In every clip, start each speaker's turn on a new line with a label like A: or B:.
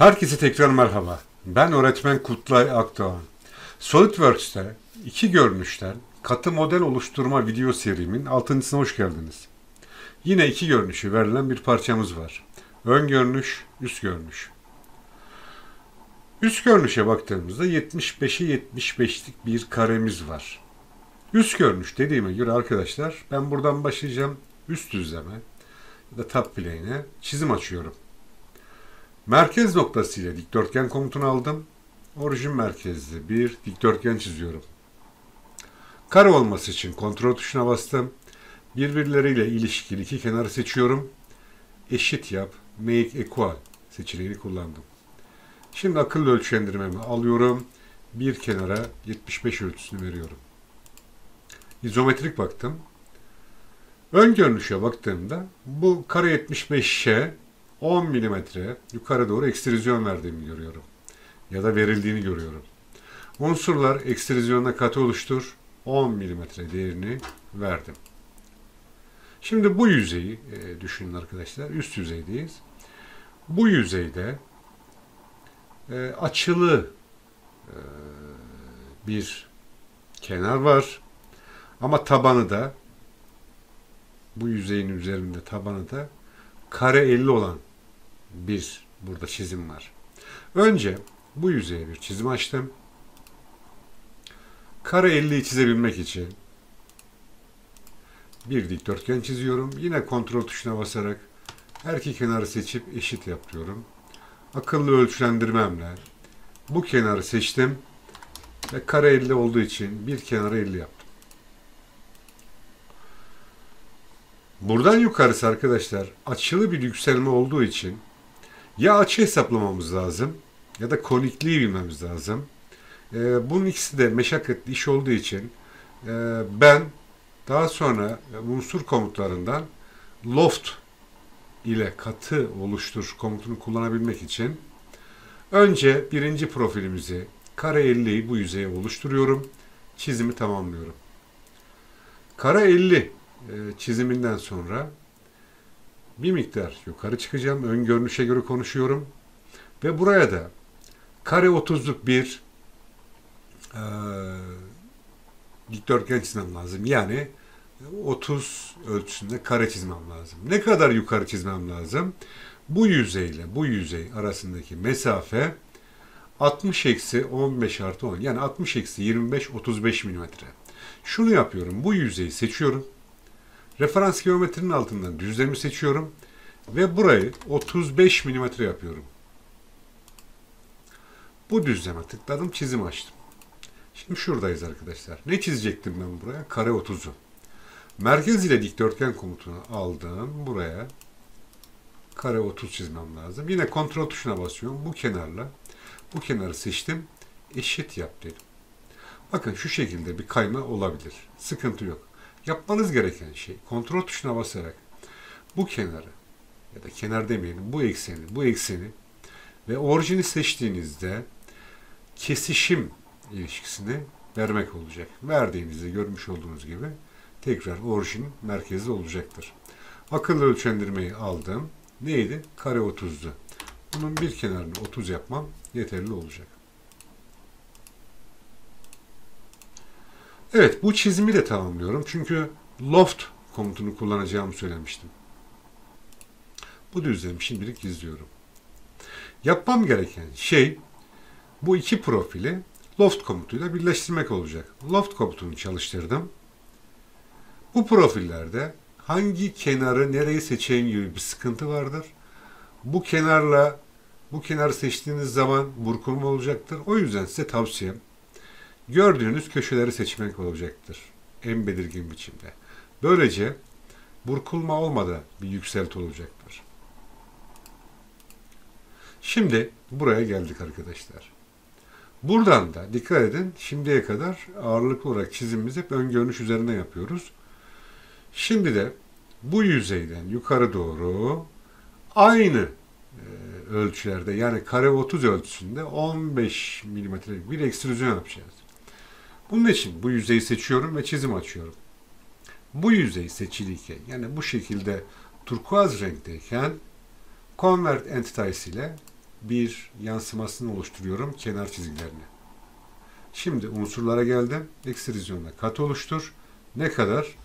A: Herkese tekrar merhaba. Ben öğretmen Kutlay Akdoğan. SolidWorks'te iki görünüşten katı model oluşturma video serimin altıncısına hoş geldiniz. Yine iki görünüşü verilen bir parçamız var. Ön görünüş, üst görünüş. Üst görünüşe baktığımızda 75'e 75'lik bir karemiz var. Üst görünüş dediğime göre arkadaşlar ben buradan başlayacağım üst düzleme ya da top plane'e çizim açıyorum. Merkez noktası ile dikdörtgen komutunu aldım. Orijin merkezli bir dikdörtgen çiziyorum. Kare olması için kontrol tuşuna bastım. Birbirleriyle ilişkili iki kenarı seçiyorum. Eşit yap, make equal seçeneğini kullandım. Şimdi akıllı ölçendirmemi alıyorum. Bir kenara 75 ölçüsünü veriyorum. İzometrik baktım. Ön görünüşe baktığımda bu kare 75'e 10 mm yukarı doğru ekstrizyon verdiğimi görüyorum. Ya da verildiğini görüyorum. Unsurlar ekstrizyonla katı oluştur. 10 mm değerini verdim. Şimdi bu yüzeyi e, düşünün arkadaşlar. Üst yüzeydeyiz. Bu yüzeyde e, açılı e, bir kenar var. Ama tabanı da bu yüzeyin üzerinde tabanı da kare 50 olan bir burada çizim var. Önce bu yüzeye bir çizim açtım. Kare 50'yi çizebilmek için bir dikdörtgen çiziyorum. Yine kontrol tuşuna basarak her iki kenarı seçip eşit yapıyorum. Akıllı ölçülendirmemle bu kenarı seçtim ve kare 50 olduğu için bir kenarı 50 yaptım. Buradan yukarısı arkadaşlar açılı bir yükselme olduğu için ya açı hesaplamamız lazım ya da konikliği bilmemiz lazım. Ee, bunun ikisi de meşakkatli iş olduğu için e, ben daha sonra unsur komutlarından loft ile katı oluştur komutunu kullanabilmek için önce birinci profilimizi kare 50'yi bu yüzeye oluşturuyorum. Çizimi tamamlıyorum. Kare 50 e, çiziminden sonra bir miktar yukarı çıkacağım. Ön görünüşe göre konuşuyorum. Ve buraya da kare 30'luk bir e, dikdörtgen çizmem lazım. Yani 30 ölçüsünde kare çizmem lazım. Ne kadar yukarı çizmem lazım? Bu yüzeyle bu yüzey arasındaki mesafe 60 eksi 15 artı 10 yani 60 eksi 25 35 milimetre. Şunu yapıyorum. Bu yüzeyi seçiyorum. Referans geometrinin altından düzlemi seçiyorum ve burayı 35 mm yapıyorum. Bu düzleme tıkladım, çizim açtım. Şimdi şuradayız arkadaşlar. Ne çizecektim ben buraya? Kare 30'u. Merkez ile dikdörtgen komutunu aldım. Buraya kare 30 çizmem lazım. Yine kontrol tuşuna basıyorum. Bu kenarla bu kenarı seçtim. Eşit yap dedim. Bakın şu şekilde bir kayma olabilir. Sıkıntı yok. Yapmanız gereken şey kontrol tuşuna basarak bu kenarı ya da kenar demeyelim bu ekseni, bu ekseni ve orijini seçtiğinizde kesişim ilişkisini vermek olacak. Verdiğinizde görmüş olduğunuz gibi tekrar orijin merkezi olacaktır. Akıllı ölçendirmeyi aldım. Neydi? Kare 30'du. Bunun bir kenarını 30 yapmam yeterli olacak. Evet bu çizimi de tamamlıyorum. Çünkü loft komutunu kullanacağımı söylemiştim. Bu düzlemi şimdilik gizliyorum. Yapmam gereken şey bu iki profili loft komutuyla birleştirmek olacak. Loft komutunu çalıştırdım. Bu profillerde hangi kenarı nereyi seçeyim gibi bir sıkıntı vardır. Bu kenarla bu kenarı seçtiğiniz zaman burkulma olacaktır. O yüzden size tavsiyem gördüğünüz köşeleri seçmek olacaktır. En belirgin biçimde. Böylece burkulma olmadan bir yükselti olacaktır. Şimdi buraya geldik arkadaşlar. Buradan da dikkat edin şimdiye kadar ağırlıklı olarak çizimimizi hep ön görünüş üzerine yapıyoruz. Şimdi de bu yüzeyden yukarı doğru aynı e, ölçülerde yani kare 30 ölçüsünde 15 milimetrelik bir ekstrüzyon yapacağız. Bunun için bu yüzeyi seçiyorum ve çizim açıyorum. Bu yüzey seçiliyken yani bu şekilde turkuaz renkteyken Convert Entities ile bir yansımasını oluşturuyorum kenar çizgilerini. Şimdi unsurlara geldim. Ekstrizyonla kat oluştur. Ne kadar?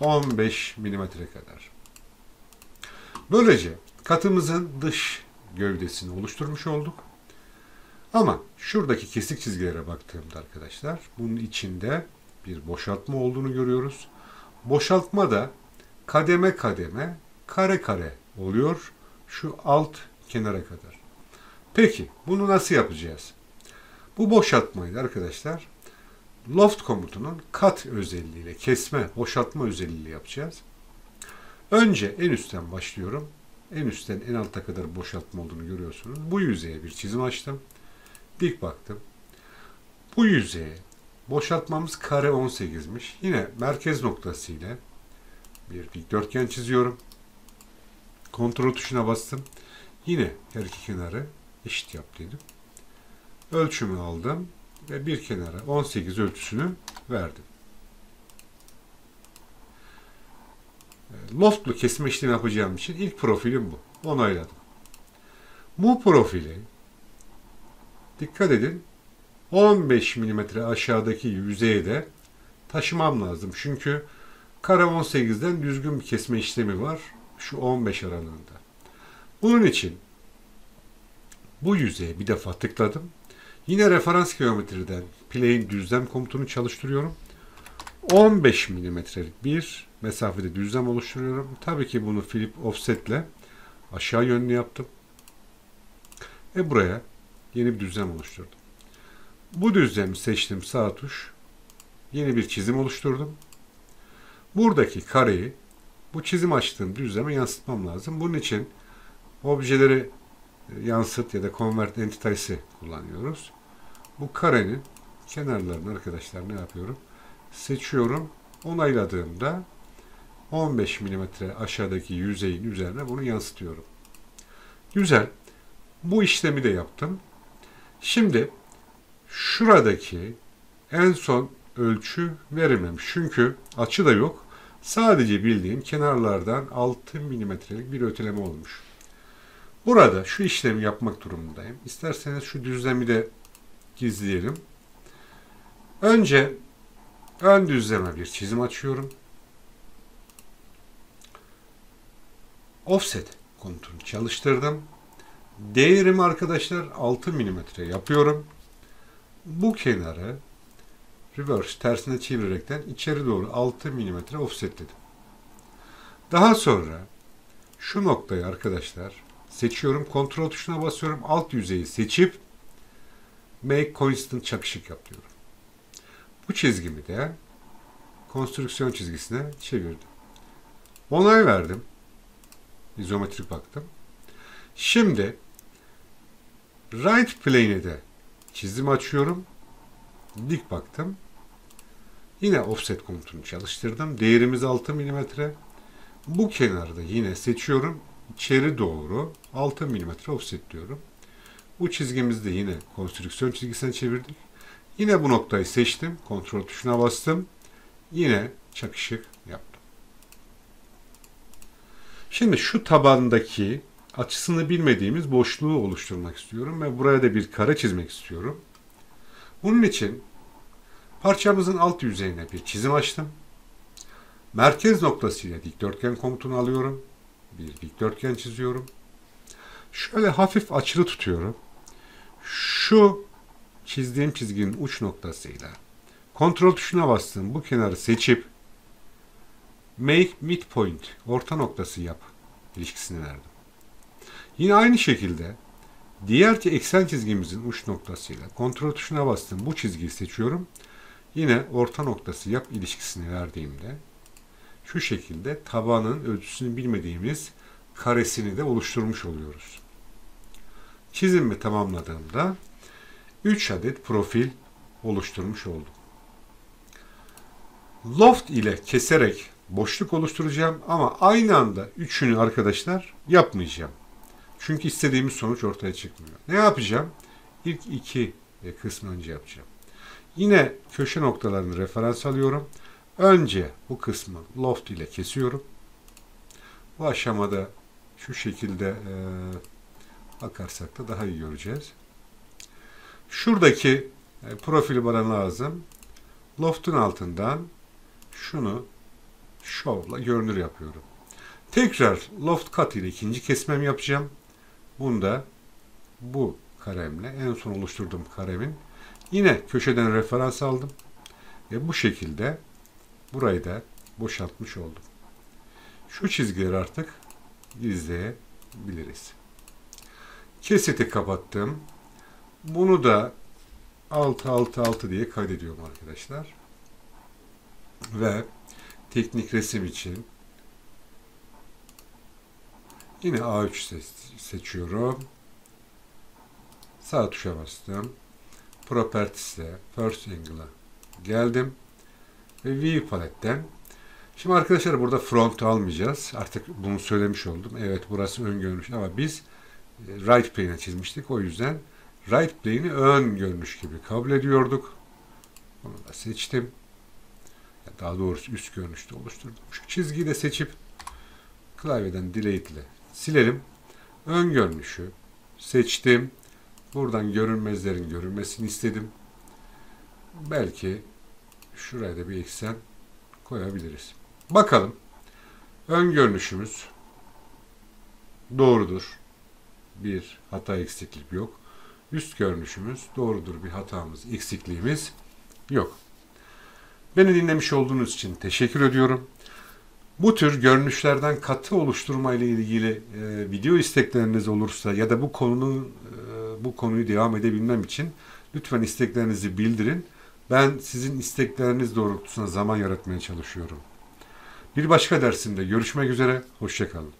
A: 15 milimetre kadar. Böylece katımızın dış gövdesini oluşturmuş olduk. Ama şuradaki kesik çizgilere baktığımda arkadaşlar bunun içinde bir boşaltma olduğunu görüyoruz. Boşaltma da kademe kademe kare kare oluyor şu alt kenara kadar. Peki bunu nasıl yapacağız? Bu boşaltmayı da arkadaşlar loft komutunun kat özelliğiyle kesme, boşaltma özelliğiyle yapacağız. Önce en üstten başlıyorum. En üstten en alta kadar boşaltma olduğunu görüyorsunuz. Bu yüzeye bir çizim açtım. Dik baktım. Bu yüzeye boşaltmamız kare 18'miş. Yine merkez noktası ile bir dikdörtgen çiziyorum. Kontrol tuşuna bastım. Yine her iki kenarı eşit yap dedim. Ölçümü aldım ve bir kenara 18 ölçüsünü verdim. Loftlu kesme işlemi yapacağım için ilk profilim bu. Onayladım. Bu profili dikkat edin 15 mm aşağıdaki yüzeye de taşımam lazım. Çünkü kare 18'den düzgün bir kesme işlemi var. Şu 15 aralığında. Bunun için bu yüzeye bir defa tıkladım. Yine referans geometriden plane düzlem komutunu çalıştırıyorum. 15 milimetrelik bir mesafede düzlem oluşturuyorum. Tabii ki bunu flip offset ile aşağı yönlü yaptım. Ve buraya yeni bir düzlem oluşturdum. Bu düzlemi seçtim sağ tuş. Yeni bir çizim oluşturdum. Buradaki kareyi bu çizim açtığım düzleme yansıtmam lazım. Bunun için objeleri yansıt ya da convert entity'si kullanıyoruz. Bu karenin kenarlarını arkadaşlar ne yapıyorum? Seçiyorum. Onayladığımda 15 mm aşağıdaki yüzeyin üzerine bunu yansıtıyorum. Güzel. Bu işlemi de yaptım. Şimdi şuradaki en son ölçü verilmemiş. Çünkü açı da yok. Sadece bildiğim kenarlardan 6 milimetrelik bir öteleme olmuş. Burada şu işlemi yapmak durumundayım. İsterseniz şu düzlemi de gizleyelim. Önce ön düzleme bir çizim açıyorum. Offset komutunu çalıştırdım. Değerimi arkadaşlar 6 mm yapıyorum. Bu kenarı reverse tersine çevirerekten içeri doğru 6 mm offsetledim. Daha sonra şu noktayı arkadaşlar seçiyorum. Kontrol tuşuna basıyorum. Alt yüzeyi seçip Make Constant çakışık yapıyorum. Bu çizgimi de konstrüksiyon çizgisine çevirdim. Onay verdim. İzometrik baktım. Şimdi right plane'e de çizim açıyorum. Dik baktım. Yine offset komutunu çalıştırdım. Değerimiz 6 mm. Bu kenarda yine seçiyorum. İçeri doğru 6 mm offset diyorum. Bu çizgimizi de yine konstrüksiyon çizgisine çevirdik. Yine bu noktayı seçtim. Kontrol tuşuna bastım. Yine çakışık yaptım. Şimdi şu tabandaki açısını bilmediğimiz boşluğu oluşturmak istiyorum ve buraya da bir kare çizmek istiyorum. Bunun için parçamızın alt yüzeyine bir çizim açtım. Merkez noktasıyla dikdörtgen komutunu alıyorum. Bir dikdörtgen çiziyorum. Şöyle hafif açılı tutuyorum. Şu çizdiğim çizginin uç noktasıyla kontrol tuşuna bastım. Bu kenarı seçip make midpoint orta noktası yap ilişkisini verdim. Yine aynı şekilde diğer eksen çizgimizin uç noktasıyla kontrol tuşuna bastım. Bu çizgiyi seçiyorum. Yine orta noktası yap ilişkisini verdiğimde şu şekilde tabanın ölçüsünü bilmediğimiz karesini de oluşturmuş oluyoruz. Çizimi tamamladığımda 3 adet profil oluşturmuş oldum. Loft ile keserek boşluk oluşturacağım ama aynı anda üçünü arkadaşlar yapmayacağım. Çünkü istediğimiz sonuç ortaya çıkmıyor. Ne yapacağım? İlk iki kısmı önce yapacağım. Yine köşe noktalarını referans alıyorum. Önce bu kısmı loft ile kesiyorum. Bu aşamada şu şekilde e, Bakarsak da daha iyi göreceğiz. Şuradaki e, profili bana lazım. Loft'un altından şunu şovla görünür yapıyorum. Tekrar loft kat ile ikinci kesmem yapacağım. Bunda bu karemle en son oluşturduğum karemin yine köşeden referans aldım. Ve bu şekilde burayı da boşaltmış oldum. Şu çizgileri artık gizleyebiliriz. Kesiti kapattım. Bunu da 6 6 6 diye kaydediyorum arkadaşlar. Ve teknik resim için yine A3 se- seçiyorum. Sağ tuşa bastım. Properties'e First Angle'a geldim. Ve View paletten Şimdi arkadaşlar burada front almayacağız. Artık bunu söylemiş oldum. Evet burası ön görünüş ama biz e, right plane'e çizmiştik. O yüzden right plane'i ön görünüş gibi kabul ediyorduk. Bunu da seçtim. Daha doğrusu üst görünüşte oluşturdum. Şu çizgiyi de seçip klavyeden delete ile silelim. Ön görünüşü seçtim. Buradan görünmezlerin görünmesini istedim. Belki şuraya da bir eksen koyabiliriz. Bakalım. Ön görünüşümüz doğrudur. Bir hata eksiklik yok. Üst görünüşümüz doğrudur. Bir hatamız, eksikliğimiz yok. Beni dinlemiş olduğunuz için teşekkür ediyorum. Bu tür görünüşlerden katı oluşturma ile ilgili e, video istekleriniz olursa ya da bu konunun e, bu konuyu devam edebilmem için lütfen isteklerinizi bildirin. Ben sizin istekleriniz doğrultusunda zaman yaratmaya çalışıyorum. Bir başka dersimde görüşmek üzere, hoşçakalın.